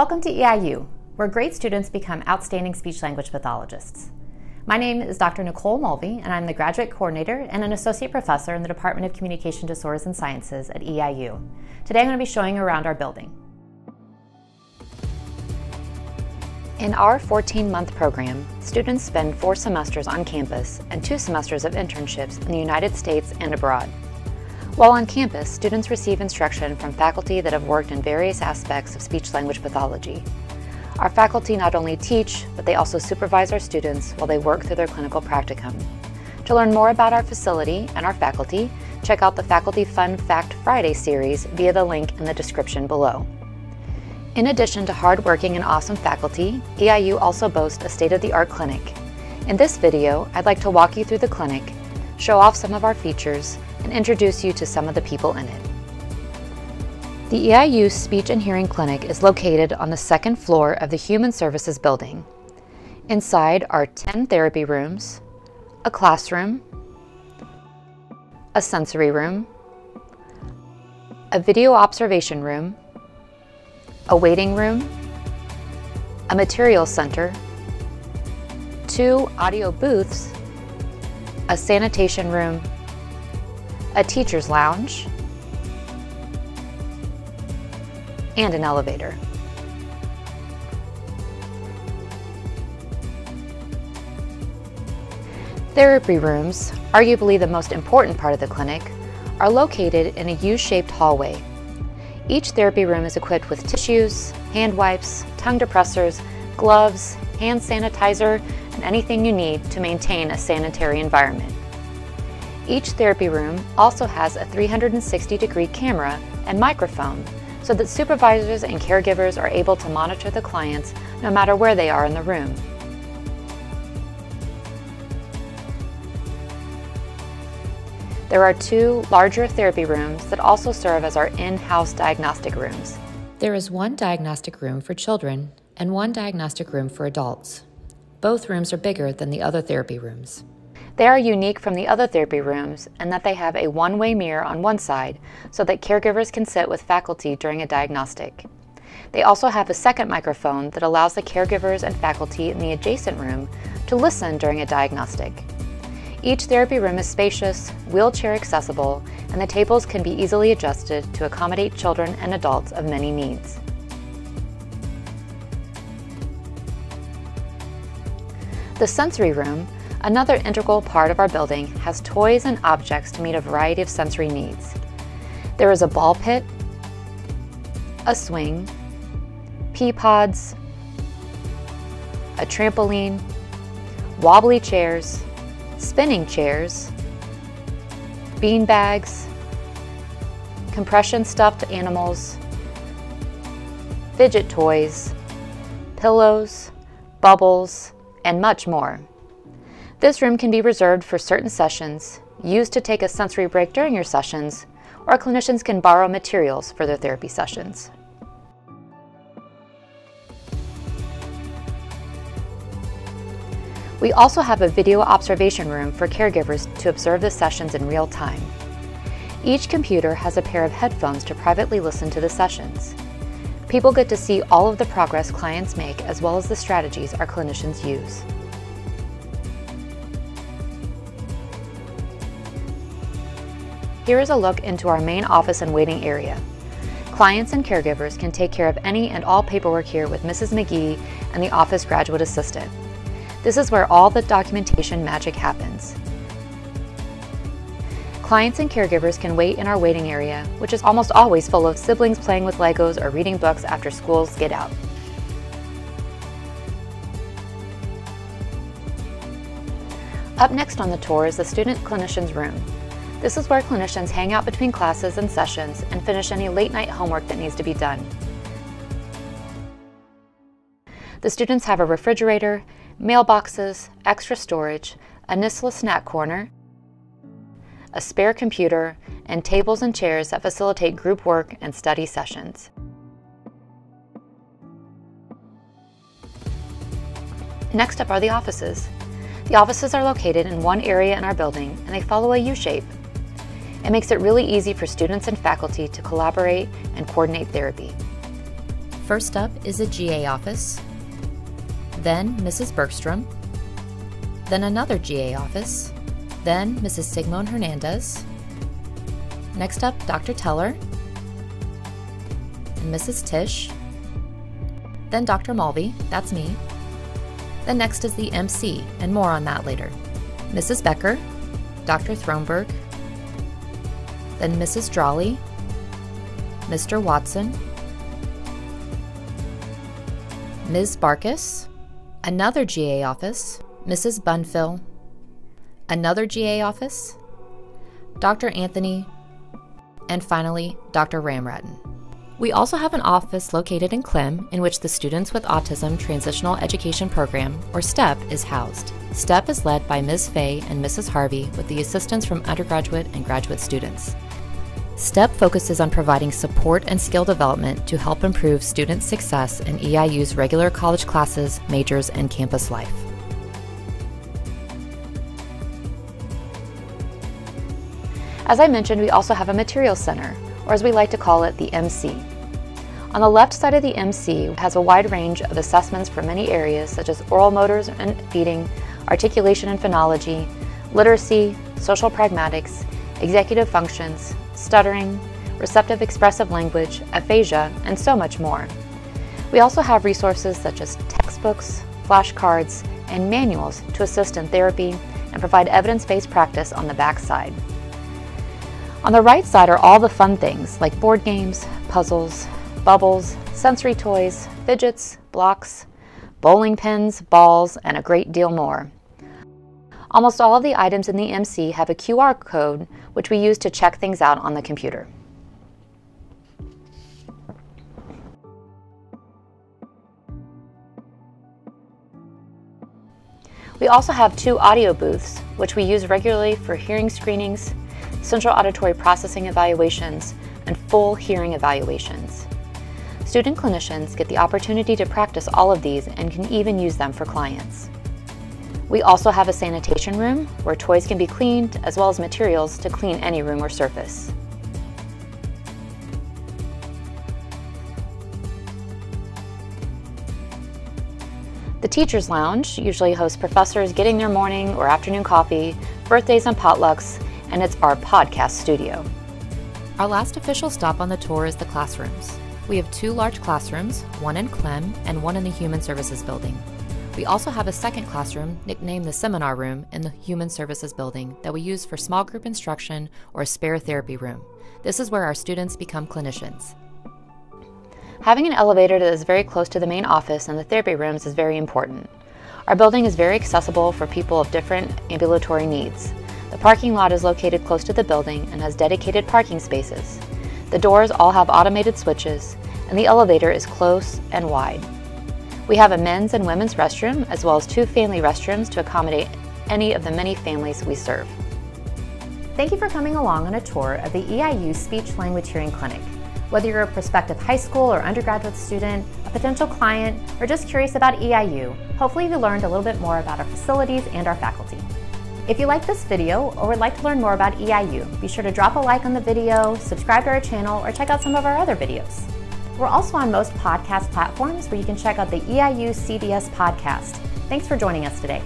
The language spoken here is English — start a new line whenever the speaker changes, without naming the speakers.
Welcome to EIU, where great students become outstanding speech-language pathologists. My name is Dr. Nichole Mulvey, and I'm the graduate coordinator and an associate professor in the Department of Communication Disorders and Sciences at EIU. Today I'm going to be showing around our building. In our 14-month program, students spend four semesters on campus and two semesters of internships in the United States and abroad. While on campus, students receive instruction from faculty that have worked in various aspects of speech-language pathology. Our faculty not only teach, but they also supervise our students while they work through their clinical practicum. To learn more about our facility and our faculty, check out the Faculty Fun Fact Friday series via the link in the description below. In addition to hardworking and awesome faculty, EIU also boasts a state-of-the-art clinic. In this video, I'd like to walk you through the clinic, show off some of our features, and introduce you to some of the people in it. The EIU Speech and Hearing Clinic is located on the second floor of the Human Services Building. Inside are 10 therapy rooms, a classroom, a sensory room, a video observation room, a waiting room, a materials center, two audio booths, a sanitation room, a teacher's lounge, and an elevator. Therapy rooms, arguably the most important part of the clinic, are located in a U-shaped hallway each therapy room is equipped with tissues, hand wipes, tongue depressors, gloves, hand sanitizer, and anything you need to maintain a sanitary environment. Each therapy room also has a 360 degree camera and microphone so that supervisors and caregivers are able to monitor the clients no matter where they are in the room. There are two larger therapy rooms that also serve as our in-house diagnostic rooms. There is one diagnostic room for children and one diagnostic room for adults. Both rooms are bigger than the other therapy rooms. They are unique from the other therapy rooms in that they have a one-way mirror on one side so that caregivers can sit with faculty during a diagnostic. They also have a second microphone that allows the caregivers and faculty in the adjacent room to listen during a diagnostic. Each therapy room is spacious, wheelchair accessible, and the tables can be easily adjusted to accommodate children and adults of many needs. The sensory room, another integral part of our building, has toys and objects to meet a variety of sensory needs. There is a ball pit, a swing, pea pods, a trampoline, wobbly chairs, spinning chairs, bean bags, compression stuffed animals, fidget toys, pillows, bubbles, and much more. This room can be reserved for certain sessions, used to take a sensory break during your sessions, or clinicians can borrow materials for their therapy sessions. We also have a video observation room for caregivers to observe the sessions in real time. Each computer has a pair of headphones to privately listen to the sessions. People get to see all of the progress clients make as well as the strategies our clinicians use. Here is a look into our main office and waiting area. Clients and caregivers can take care of any and all paperwork here with Mrs. McGee and the office graduate assistant. This is where all the documentation magic happens. Clients and caregivers can wait in our waiting area, which is almost always full of siblings playing with Legos or reading books after schools get out. Up next on the tour is the Student Clinician's Room. This is where clinicians hang out between classes and sessions and finish any late night homework that needs to be done. The students have a refrigerator, mailboxes, extra storage, a NSSLHA snack corner, a spare computer, and tables and chairs that facilitate group work and study sessions. Next up are the offices. The offices are located in one area in our building and they follow a U-shape. It makes it really easy for students and faculty to collaborate and coordinate therapy. First up is a GA office, then Mrs. Bergstrom, then another GA office, then Mrs. Sigmon Hernandez. Next up, Dr. Teller and Mrs. Tish. Then Dr. Mulvey, that's me. Then next is the MC, and more on that later. Mrs. Becker, Dr. Thronberg, then Mrs. Drawley, Mr. Watson, Ms. Barkis, another GA office, Mrs. Bunfill, another GA office, Dr. Anthony, and finally, Dr. Ramratten. We also have an office located in Klehm in which the Students with Autism Transitional Education Program, or STEP, is housed. STEP is led by Ms. Fay and Mrs. Harvey with the assistance from undergraduate and graduate students. STEP focuses on providing support and skill development to help improve student success in EIU's regular college classes, majors, and campus life. As I mentioned, we also have a materials center, or as we like to call it, the MC. On the left side of the MC has a wide range of assessments for many areas such as oral motors and feeding, articulation and phonology, literacy, social pragmatics, executive functions, stuttering, receptive expressive language, aphasia, and so much more. We also have resources such as textbooks, flashcards, and manuals to assist in therapy and provide evidence-based practice on the back side. On the right side are all the fun things like board games, puzzles, bubbles, sensory toys, fidgets, blocks, bowling pins, balls, and a great deal more. Almost all of the items in the MC have a QR code which we use to check things out on the computer. We also have two audio booths, which we use regularly for hearing screenings, central auditory processing evaluations, and full hearing evaluations. Student clinicians get the opportunity to practice all of these and can even use them for clients. We also have a sanitation room where toys can be cleaned as well as materials to clean any room or surface. The Teacher's Lounge usually hosts professors getting their morning or afternoon coffee, birthdays and potlucks, and it's our podcast studio. Our last official stop on the tour is the classrooms. We have two large classrooms, one in Klehm and one in the Human Services Building. We also have a second classroom, nicknamed the Seminar Room, in the Human Services Building that we use for small group instruction or a spare therapy room. This is where our students become clinicians. Having an elevator that is very close to the main office and the therapy rooms is very important. Our building is very accessible for people of different ambulatory needs. The parking lot is located close to the building and has dedicated parking spaces. The doors all have automated switches, and the elevator is close and wide. We have a men's and women's restroom, as well as two family restrooms to accommodate any of the many families we serve. Thank you for coming along on a tour of the EIU Speech Language Hearing Clinic. Whether you're a prospective high school or undergraduate student, a potential client, or just curious about EIU, hopefully you learned a little bit more about our facilities and our faculty. If you like this video or would like to learn more about EIU, be sure to drop a like on the video, subscribe to our channel, or check out some of our other videos. We're also on most podcast platforms where you can check out the EIU CDS podcast. Thanks for joining us today.